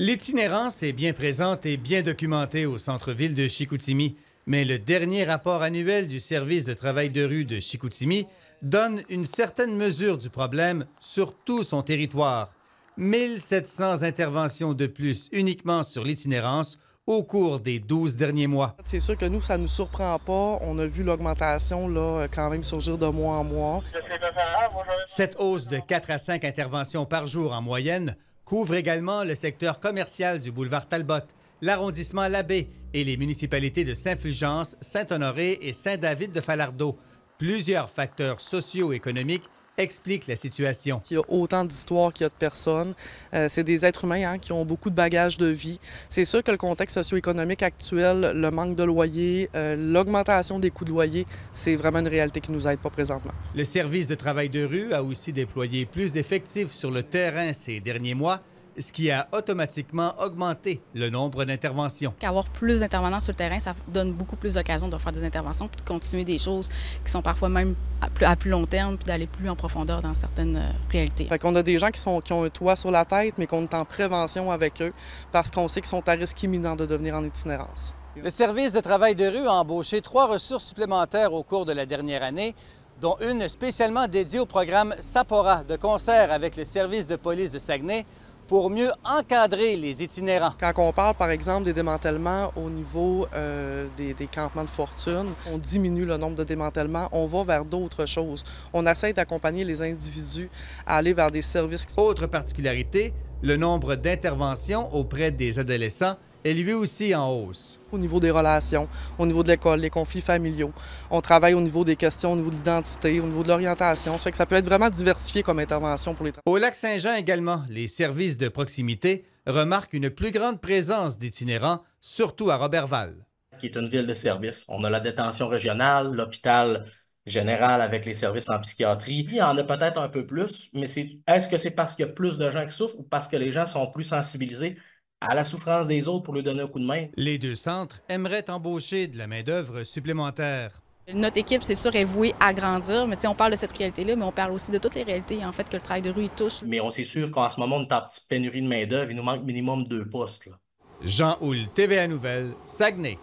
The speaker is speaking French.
L'itinérance est bien présente et bien documentée au centre-ville de Chicoutimi, mais le dernier rapport annuel du service de travail de rue de Chicoutimi donne une certaine mesure du problème sur tout son territoire. 1700 interventions de plus uniquement sur l'itinérance au cours des 12 derniers mois. C'est sûr que nous, ça ne nous surprend pas. On a vu l'augmentation là, quand même surgir de mois en mois. Cette hausse de 4 à 5 interventions par jour en moyenne couvre également le secteur commercial du boulevard Talbot, l'arrondissement Labbé et les municipalités de Saint-Fulgence, Saint-Honoré et Saint-David de Falardeau. Plusieurs facteurs socio-économiques explique la situation. Il y a autant d'histoires qu'il y a de personnes. Euh, c'est des êtres humains hein, qui ont beaucoup de bagages de vie. C'est sûr que le contexte socio-économique actuel, le manque de loyer, euh, l'augmentation des coûts de loyer, c'est vraiment une réalité qui nous aide pas présentement. Le service de travail de rue a aussi déployé plus d'effectifs sur le terrain ces derniers mois ce qui a automatiquement augmenté le nombre d'interventions. Avoir plus d'intervenants sur le terrain, ça donne beaucoup plus d'occasions de faire des interventions puis de continuer des choses qui sont parfois même à plus, long terme puis d'aller plus en profondeur dans certaines euh, réalités. Fait qu'on a des gens qui, sont, qui ont un toit sur la tête, mais qu'on est en prévention avec eux parce qu'on sait qu'ils sont à risque imminent de devenir en itinérance. Le service de travail de rue a embauché trois ressources supplémentaires au cours de la dernière année dont une spécialement dédiée au programme SAPORA de concert avec le service de police de Saguenay pour mieux encadrer les itinérants. Quand on parle, par exemple, des démantèlements au niveau euh, des, campements de fortune, on diminue le nombre de démantèlements, on va vers d'autres choses. On essaie d'accompagner les individus à aller vers des services. Autre particularité, le nombre d'interventions auprès des adolescents est lui aussi en hausse. Au niveau des relations, au niveau de l'école, les conflits familiaux. On travaille au niveau des questions, au niveau de l'identité, au niveau de l'orientation. Ça fait que ça peut être vraiment diversifié comme intervention pour les Au lac Saint-Jean également, les services de proximité remarquent une plus grande présence d'itinérants, surtout à Robertval. Qui est une ville de service. On a la détention régionale, l'hôpital général avec les services en psychiatrie. Il y en a peut-être un peu plus, mais est-ce que c'est parce qu'il y a plus de gens qui souffrent ou parce que les gens sont plus sensibilisés à la souffrance des autres pour lui donner un coup de main. Les deux centres aimeraient embaucher de la main-d'œuvre supplémentaire. Notre équipe, c'est sûr, est vouée à grandir, mais on parle de cette réalité-là, mais on parle aussi de toutes les réalités, en fait, que le travail de rue y touche. Mais on sait sûr qu'en ce moment, on est en petite pénurie de main-d'œuvre, il nous manque minimum deux postes. Jean Houle, TVA Nouvelle, Saguenay.